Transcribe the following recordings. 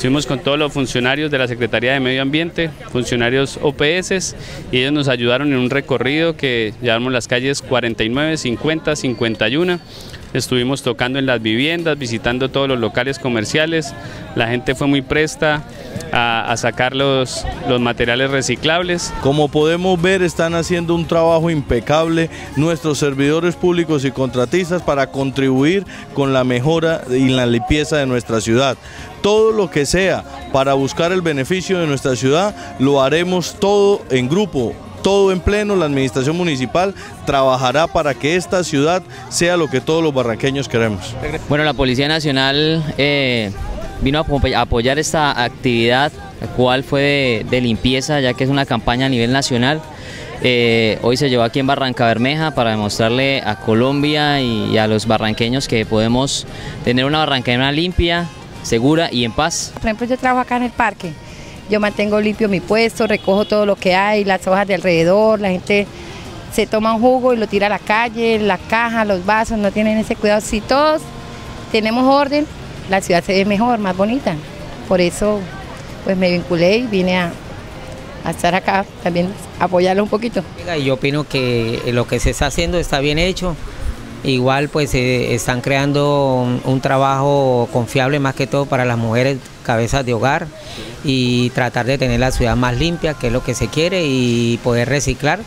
Estuvimos con todos los funcionarios de la Secretaría de Medio Ambiente, funcionarios OPS, y ellos nos ayudaron en un recorrido que llevamos las calles 49, 50, 51. Estuvimos tocando en las viviendas, visitando todos los locales comerciales. La gente fue muy presta a, sacar los, los materiales reciclables. Como podemos ver, están haciendo un trabajo impecable nuestros servidores públicos y contratistas para contribuir con la mejora y la limpieza de nuestra ciudad. Todo lo que sea para buscar el beneficio de nuestra ciudad, lo haremos todo en grupo, todo en pleno, la administración municipal trabajará para que esta ciudad sea lo que todos los barranqueños queremos. Bueno, la Policía Nacional eh, vino a apoyar esta actividad, la cual fue de, de, limpieza, ya que es una campaña a nivel nacional. Eh, hoy se llevó aquí en Barranca Bermeja para demostrarle a Colombia y, y a los barranqueños que podemos tener una barranqueña limpia, segura y en paz. Por ejemplo, yo trabajo acá en el parque yo mantengo limpio mi puesto, recojo todo lo que hay, las hojas de alrededor, la gente se toma un jugo y lo tira a la calle, la caja, los vasos, no tienen ese cuidado. Si todos tenemos orden, la ciudad se ve mejor, más bonita. Por eso pues me vinculé y vine a, estar acá también, apoyarlo un poquito. Yo opino que lo que se está haciendo está bien hecho. Igual pues eh, están creando un, trabajo confiable más que todo para las mujeres cabezas de hogar y tratar de tener la ciudad más limpia, que es lo que se quiere, y poder reciclar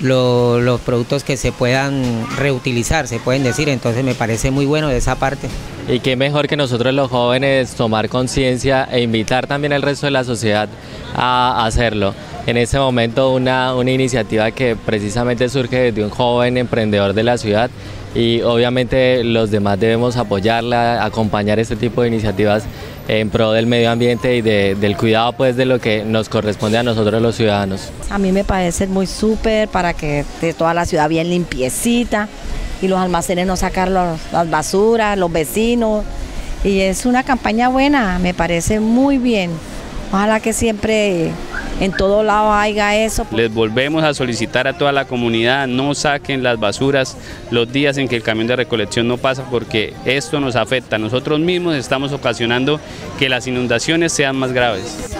lo, los productos que se puedan reutilizar, se pueden decir. Entonces me parece muy bueno de esa parte. Y qué mejor que nosotros los jóvenes tomar conciencia e invitar también al resto de la sociedad a hacerlo. En este momento una, una iniciativa que precisamente surge de un joven emprendedor de la ciudad y obviamente los demás debemos apoyarla, acompañar este tipo de iniciativas en pro del medio ambiente y de, del cuidado pues de lo que nos corresponde a nosotros los ciudadanos. A mí me parece muy súper para que toda la ciudad bien limpiecita y los almacenes no sacar las basuras, los vecinos y es una campaña buena, me parece muy bien. Ojalá que siempre en todo lado haya eso. Les volvemos a solicitar a toda la comunidad, no saquen las basuras los días en que el camión de recolección no pasa porque esto nos afecta. Nosotros mismos estamos ocasionando que las inundaciones sean más graves.